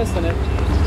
festa, né?